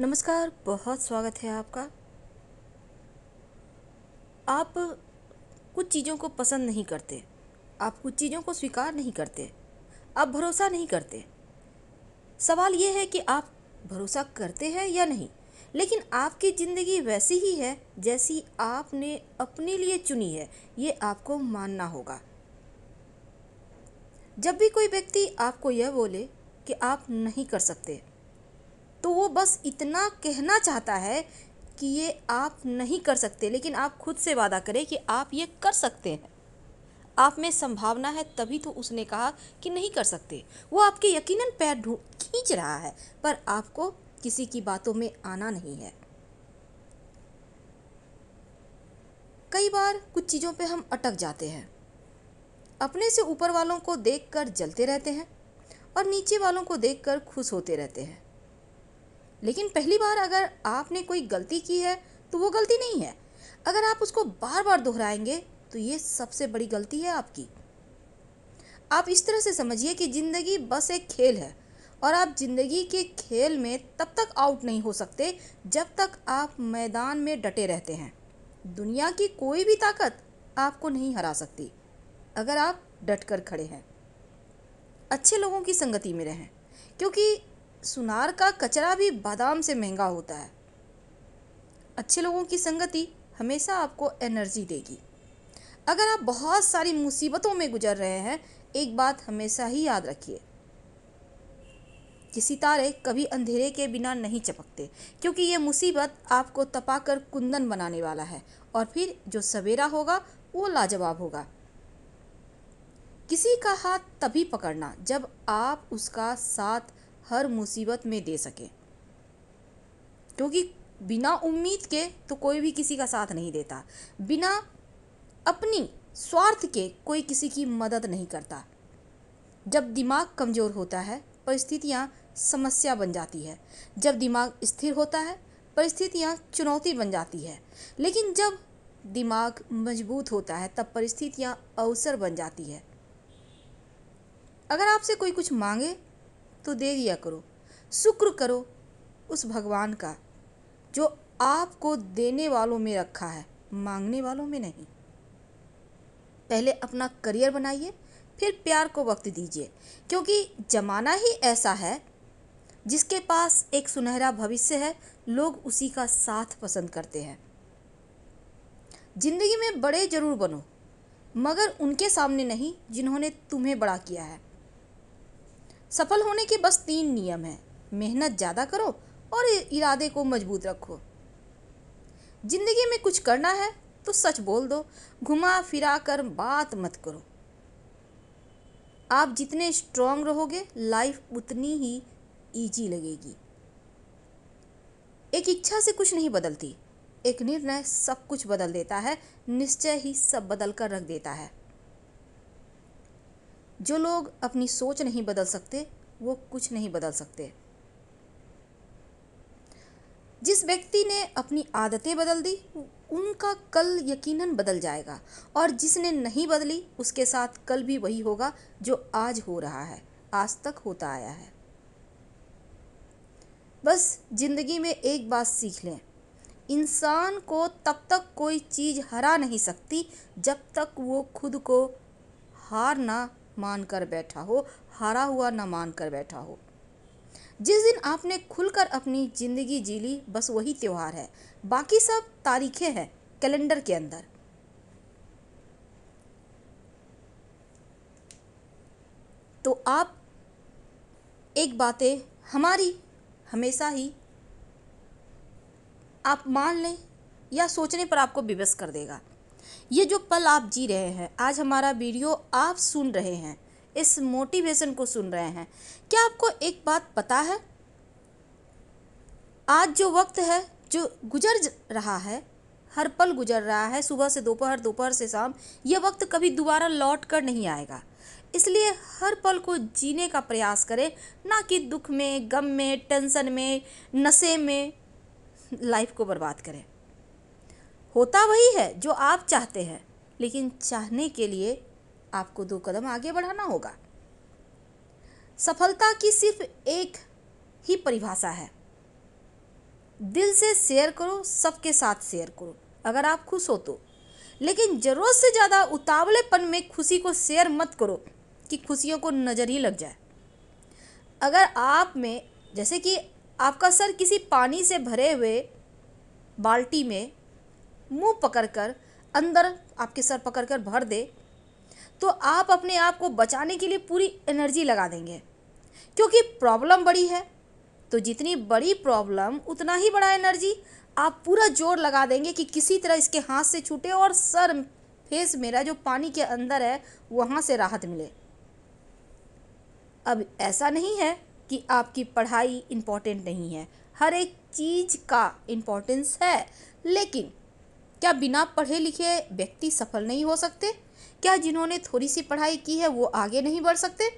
नमस्कार, बहुत स्वागत है आपका। आप कुछ चीज़ों को पसंद नहीं करते। आप कुछ चीज़ों को स्वीकार नहीं करते। आप भरोसा नहीं करते। सवाल ये है कि आप भरोसा करते हैं या नहीं? लेकिन आपकी ज़िंदगी वैसी ही है, जैसी आपने अपने लिए चुनी है। ये आपको मानना होगा। जब भी कोई व्यक्ति आपको यह बोले कि आप नहीं कर सकते तो वो बस इतना कहना चाहता है कि ये आप नहीं कर सकते, लेकिन आप खुद से वादा करें कि आप ये कर सकते हैं। आप में संभावना है तभी तो उसने कहा कि नहीं कर सकते। वो आपके यकीनन पैर ढूंढ खींच रहा है, पर आपको किसी की बातों में आना नहीं है। कई बार कुछ चीज़ों पे हम अटक जाते हैं। अपने से ऊपर वालों को देखकर जलते रहते हैं और नीचे वालों को देखकर खुश होते रहते हैं। लेकिन पहली बार अगर आपने कोई गलती की है तो वो गलती नहीं है। अगर आप उसको बार बार दोहराएँगे तो ये सबसे बड़ी गलती है आपकी। आप इस तरह से समझिए कि ज़िंदगी बस एक खेल है और आप ज़िंदगी के खेल में तब तक आउट नहीं हो सकते जब तक आप मैदान में डटे रहते हैं। दुनिया की कोई भी ताकत आपको नहीं हरा सकती, अगर आप डट कर खड़े हैं। अच्छे लोगों की संगति में रहें, क्योंकि सुनार का कचरा भी बादाम से महँगा होता है। अच्छे लोगों की संगति हमेशा आपको एनर्जी देगी। अगर आप बहुत सारी मुसीबतों में गुजर रहे हैं, एक बात हमेशा ही याद रखिए। कि सितारे कभी अंधेरे के बिना नहीं चपकते क्योंकि ये मुसीबत आपको तपाकर कुंदन बनाने वाला है, और फिर जो सवेरा होगा, वो लाजवाब होगा। किसी का हाथ तभी पकड़ना जब आप उसका साथ हर मुसीबत में दे सके। क्योंकि बिना उम्मीद के तो कोई भी किसी का साथ नहीं देता। बिना अपनी स्वार्थ के कोई किसी की मदद नहीं करता। जब दिमाग कमज़ोर होता है, परिस्थितियाँ समस्या बन जाती है। जब दिमाग स्थिर होता है, परिस्थितियाँ चुनौती बन जाती है। लेकिन जब दिमाग मज़बूत होता है, तब परिस्थितियाँ अवसर बन जाती है। अगर आपसे कोई कुछ मांगे तो दे दिया करो। शुक्र करो उस भगवान का, जो आपको देने वालों में रखा है, मांगने वालों में नहीं। पहले अपना करियर बनाइए, फिर प्यार को वक्त दीजिए, क्योंकि ज़माना ही ऐसा है, जिसके पास एक सुनहरा भविष्य है, लोग उसी का साथ पसंद करते हैं। ज़िंदगी में बड़े ज़रूर बनो, मगर उनके सामने नहीं, जिन्होंने तुम्हें बड़ा किया है। सफल होने के बस तीन नियम हैं। मेहनत ज़्यादा करो और इरादे को मज़बूत रखो। ज़िंदगी में कुछ करना है तो सच बोल दो, घुमा फिरा कर बात मत करो। आप जितने स्ट्रांग रहोगे लाइफ उतनी ही ईजी लगेगी। एक इच्छा से कुछ नहीं बदलती। एक निर्णय सब कुछ बदल देता है, निश्चय ही सब बदल कर रख देता है। जो लोग अपनी सोच नहीं बदल सकते, वो कुछ नहीं बदल सकते। जिस व्यक्ति ने अपनी आदतें बदल दी, उनका कल यकीनन बदल जाएगा, और जिसने नहीं बदली, उसके साथ कल भी वही होगा जो आज हो रहा है, आज तक होता आया है। बस ज़िंदगी में एक बात सीख लें। इंसान को तब तक कोई चीज़ हरा नहीं सकती जब तक वो खुद को हार ना मान कर बैठा हो, हारा हुआ न मान कर बैठा हो। जिस दिन आपने खुलकर अपनी ज़िंदगी जी ली, बस वही त्यौहार है। बाकी सब तारीखें हैं, कैलेंडर के अंदर। तो आप एक बातें हमारी हमेशा ही आप मान लें या सोचने पर आपको विवश कर देगा। ये जो पल आप जी रहे हैं, आज हमारा वीडियो आप सुन रहे हैं, इस मोटिवेशन को सुन रहे हैं, क्या आपको एक बात पता है? आज जो वक्त है, जो गुजर रहा है, हर पल गुजर रहा है, सुबह से दोपहर दोपहर से शाम, ये वक्त कभी दोबारा लौट कर नहीं आएगा। इसलिए हर पल को जीने का प्रयास करें, ना कि दुख में, गम में, टेंशन में, नशे में, लाइफ को बर्बाद करें। होता वही है जो आप चाहते हैं, लेकिन चाहने के लिए आपको दो कदम आगे बढ़ाना होगा। सफलता की सिर्फ़ एक ही परिभाषा है। दिल से शेयर करो, सबके साथ शेयर करो, अगर आप खुश हो तो। लेकिन ज़रूरत से ज़्यादा उतावलेपन में खुशी को शेयर मत करो कि खुशियों को नज़र ही लग जाए। अगर आप में, जैसे कि आपका सर किसी पानी से भरे हुए बाल्टी में मुँह पकड़कर, अंदर आपके सर पकड़कर भर दे तो आप अपने आप को बचाने के लिए पूरी एनर्जी लगा देंगे। क्योंकि प्रॉब्लम बड़ी है तो जितनी बड़ी प्रॉब्लम, उतना ही बड़ा एनर्जी आप पूरा ज़ोर लगा देंगे कि किसी तरह इसके हाथ से छूटे और सर, फेस मेरा जो पानी के अंदर है, वहाँ से राहत मिले। अब ऐसा नहीं है कि आपकी पढ़ाई इंपॉर्टेंट नहीं है। हर एक चीज़ का इम्पोर्टेंस है, लेकिन क्या बिना पढ़े लिखे व्यक्ति सफल नहीं हो सकते? क्या जिन्होंने थोड़ी सी पढ़ाई की है, वो आगे नहीं बढ़ सकते?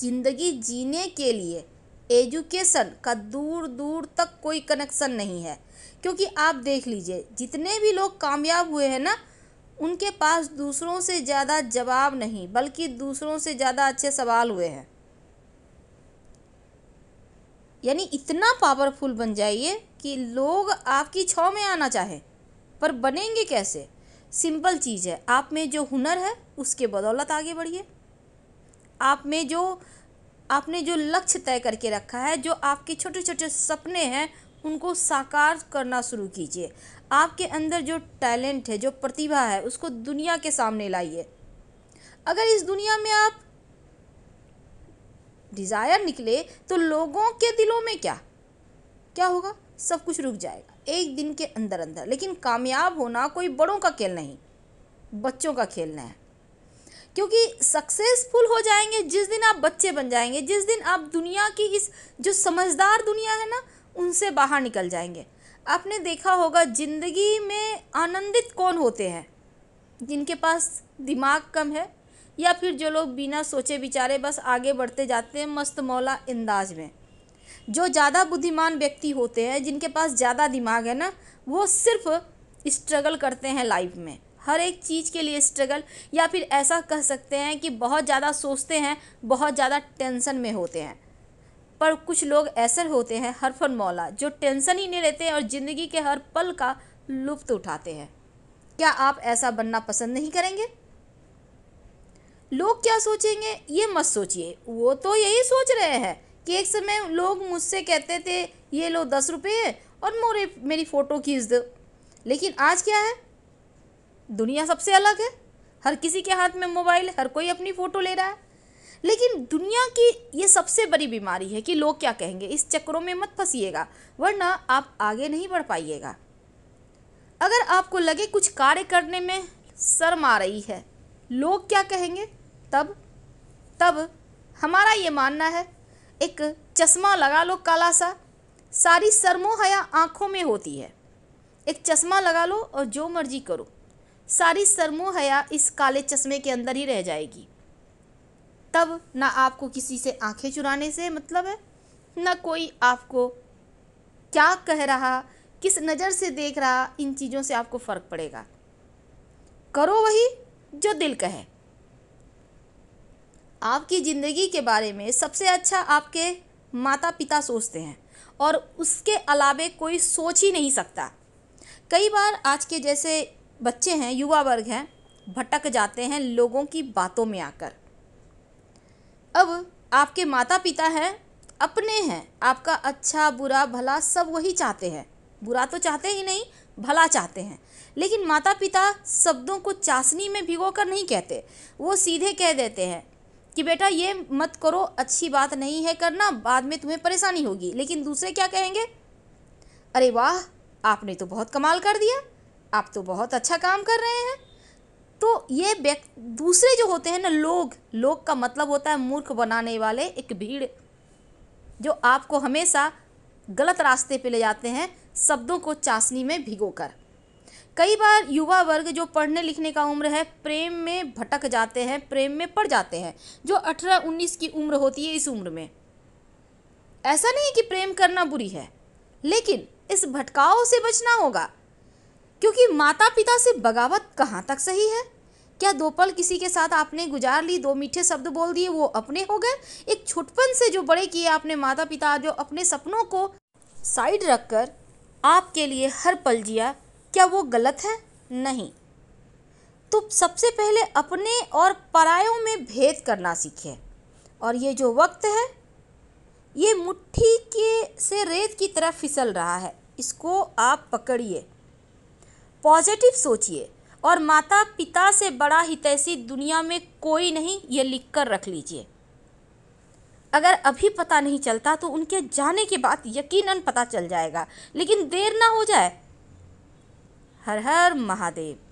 ज़िंदगी जीने के लिए एजुकेशन का दूर दूर तक कोई कनेक्शन नहीं है। क्योंकि आप देख लीजिए, जितने भी लोग कामयाब हुए हैं ना, उनके पास दूसरों से ज़्यादा जवाब नहीं, बल्कि दूसरों से ज़्यादा अच्छे सवाल हुए हैं। यानी इतना पावरफुल बन जाइए कि लोग आपकी छाव में आना चाहें। पर बनेंगे कैसे? सिंपल चीज़ है। आप में जो हुनर है, उसके बदौलत आगे बढ़िए। आप में जो आपने जो लक्ष्य तय करके रखा है, जो आपके छोटे छोटे सपने हैं, उनको साकार करना शुरू कीजिए। आपके अंदर जो टैलेंट है, जो प्रतिभा है, उसको दुनिया के सामने लाइए। अगर इस दुनिया में आप डिज़ायर निकले तो लोगों के दिलों में क्या? क्या होगा? सब कुछ रुक जाएगा। एक दिन के अंदर अंदर। लेकिन कामयाब होना कोई बड़ों का खेल नहीं, बच्चों का खेलना है क्योंकि सक्सेसफुल हो जाएँगे जिस दिन आप बच्चे बन जाएँगे, जिस दिन आप दुनिया की इस जो समझदार दुनिया है ना, उनसे बाहर निकल जाएँगे। आपने देखा होगा ज़िंदगी में आनंदित कौन होते हैं? जिनके पास दिमाग कम है, या फिर जो लोग बिना सोचे विचारे बस आगे बढ़ते जाते हैं मस्त मौला अंदाज में। जो ज़्यादा बुद्धिमान व्यक्ति होते हैं, जिनके पास ज़्यादा दिमाग है ना, वो सिर्फ़ स्ट्रगल करते हैं लाइफ में। हर एक चीज़ के लिए स्ट्रगल या फिर ऐसा कह सकते हैं कि बहुत ज़्यादा सोचते हैं, बहुत ज़्यादा टेंशन में होते हैं। पर कुछ लोग ऐसे होते हैं हर फन मौला, जो टेंशन ही नहीं लेते और ज़िंदगी के हर पल का लुफ्त उठाते हैं। क्या आप ऐसा बनना पसंद नहीं करेंगे? लोग क्या सोचेंगे? ये मत सोचिए। वो तो यही सोच रहे हैं। कि एक समय लोग मुझसे कहते थे, ये लो दस रुपये और मोरे, मेरी फ़ोटो खींच दो। लेकिन आज क्या है? दुनिया सबसे अलग है। हर किसी के हाथ में मोबाइल, हर कोई अपनी फ़ोटो ले रहा है। लेकिन दुनिया की ये सबसे बड़ी बीमारी है कि लोग क्या कहेंगे, इस चक्रों में मत फंसीएगा, वरना आप आगे नहीं बढ़ पाइएगा। अगर आपको लगे कुछ कार्य करने में शर्म आ रही है, लोग क्या कहेंगे? तब तब हमारा ये मानना है एक चश्मा लगा लो काला सा। सारी शर्मो हया आँखों में होती है। एक चश्मा लगा लो और जो मर्ज़ी करो। सारी सरमो हया इस काले चश्मे के अंदर ही रह जाएगी। तब ना आपको किसी से आँखें चुराने से मतलब है, ना कोई आपको क्या कह रहा, किस नज़र से देख रहा, इन चीज़ों से आपको फ़र्क पड़ेगा। करो वही जो दिल कहे। आपकी ज़िंदगी के बारे में सबसे अच्छा आपके माता पिता सोचते हैं और उसके अलावे कोई सोच ही नहीं सकता। कई बार आज के जैसे बच्चे हैं, युवा वर्ग हैं, भटक जाते हैं लोगों की बातों में आकर। अब आपके माता पिता हैं, अपने हैं, आपका अच्छा बुरा, भला सब वही चाहते हैं। बुरा तो चाहते ही नहीं, भला चाहते हैं। लेकिन माता पिता शब्दों को चाशनी में भिगो कर नहीं कहते, वो सीधे कह देते हैं कि बेटा ये मत करो, अच्छी बात नहीं है करना, बाद में तुम्हें परेशानी होगी। लेकिन दूसरे क्या कहेंगे? अरे वाह, आपने तो बहुत कमाल कर दिया। आप तो बहुत अच्छा काम कर रहे हैं। तो ये दूसरे जो होते हैं ना, लोग लोग का मतलब होता है मूर्ख बनाने वाले, एक भीड़, जो आपको हमेशा गलत रास्ते पे ले जाते हैं, शब्दों को चाशनी में भिगोकर। कई बार युवा वर्ग जो पढ़ने लिखने का उम्र है, प्रेम में भटक जाते हैं, प्रेम में पड़ जाते हैं, जो अठारह, उन्नीस की उम्र होती है इस उम्र में। ऐसा नहीं कि प्रेम करना बुरी है, लेकिन इस भटकाव से बचना होगा, क्योंकि माता पिता से बगावत कहाँ तक सही है? क्या दो पल किसी के साथ आपने गुजार ली, दो मीठे शब्द बोल दिए, वो अपने हो गए? एक छुटपन से जो बड़े किए आपने माता पिता जो अपने सपनों को साइड रखकर आपके लिए हर पल जिया क्या वो गलत है? नहीं। तो सबसे पहले अपने और परायों में भेद करना सीखें। और ये जो वक्त है, ये मुट्ठी के से रेत की तरह फिसल रहा है। इसको आप पकड़िए। पॉजिटिव सोचिए। और माता पिता से बड़ा हितैषी दुनिया में कोई नहीं, ये लिख कर रख लीजिए। अगर अभी पता नहीं चलता तो उनके जाने के बाद यकीनन पता चल जाएगा। लेकिन देर ना हो जाए हर हर महादेव।